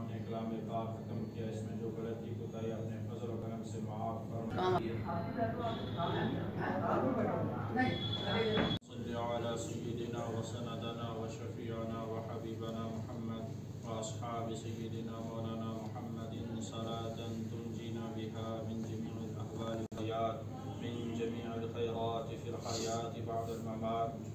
हमने कलाम पाक ख़त्म किया इसमें जो गलती कोताही अपने फजल करम से माफ़ फरमा सल्ली अला सय्यिदिना व सनदना व शफीअना व हबीबना मुहम्मद व अस्हाबि सय्यिदिना मौलाना मुहम्मदिन सलातन तुनजीना बिहा मिन जमीइल अहवालिल हयात मिन जमीइल खैरात फिल हयात बअदल ममात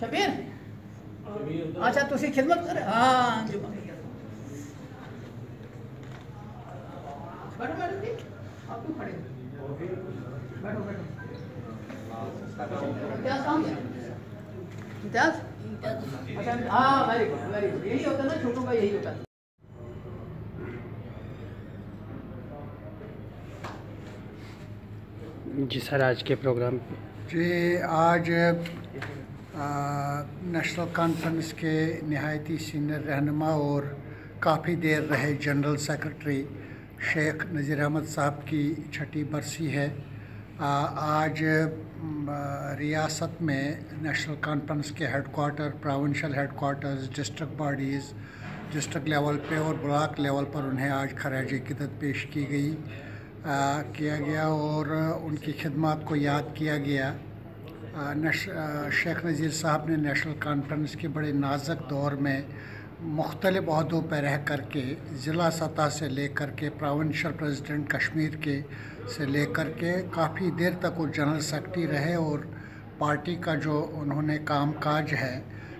शबीर अच्छा तुसी खिदमत कर हाँ जी बैठो मैडम जी आप क्यों खड़े हो? बैठो बैठो इम्तियाज कहाँ गया इम्तियाज अच्छा हाँ वेरी गुड वेरी गुड यही होता है ना छोटों का यही होता है जी सर आज के प्रोग्राम जी आज नेशनल कॉन्फ्रेंस के नहायती सीनियर रहनमा और काफ़ी देर रहे जनरल सेक्रेटरी शेख नज़ीर अहमद साहब की छठी बरसी है। आ, आज म, रियासत में नेशनल कॉन्फ्रेंस के head quarter provincial head quarters district bodies district level पे और ब्लॉक लेवल पर उन्हें आज खराज क़दत पेश की गई। आ, किया गया और उनकी खिदमत को याद किया गया। शेख नज़ीर साहब ने नेशनल कॉन्फ्रेंस के बड़े नाजुक दौर में मुख्तलिफ़ अहदों पर रह कर के ज़िला सतह से लेकर के, प्रोविंशियल प्रेसिडेंट कश्मीर के से लेकर के काफ़ी देर तक वो जनरल सेक्रेटरी रहे और पार्टी का जो उन्होंने काम काज है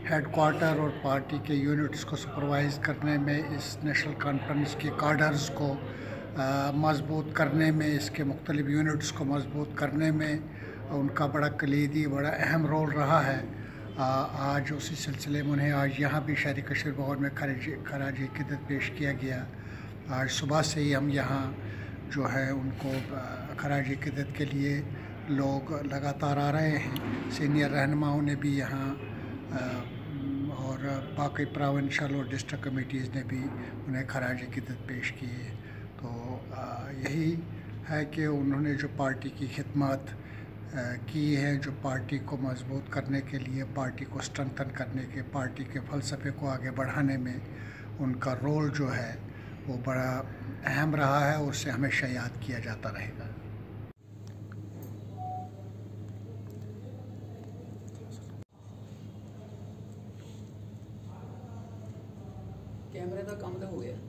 हेड क्वार्टर और पार्टी के यूनिट्स को सुपरवाइज़ करने में इस नेशनल कॉन्फ्रेंस के कार्डर्स को मज़बूत करने में इसके मुख्तलिफ़ यूनिट्स को मज़बूत करने में उनका बड़ा कलीदी बड़ा अहम रोल रहा है। आ, आज उसी सिलसिले में उन्हें आज यहाँ भी शहरी कशर भवन में खराज खराज क़दत पेश किया गया। आज सुबह से ही हम यहाँ जो है उनको खराज क़दत के लिए लोग लगातार आ रहे हैं। सीनियर रहनुमाओं ने भी यहाँ और बाकी प्रोविंशल और डिस्ट्रिक्ट कमेटीज़ ने भी उन्हें खराज क़दत पेश की है। तो यही है कि उन्होंने जो पार्टी की खिदमत की है, जो पार्टी को मज़बूत करने के लिए, पार्टी को स्ट्रेंथन करने के, पार्टी के फ़लसफ़े को आगे बढ़ाने में उनका रोल जो है, वो बड़ा अहम रहा है और उसे हमेशा याद किया जाता रहेगा। कैमरे का काम तो हो गया।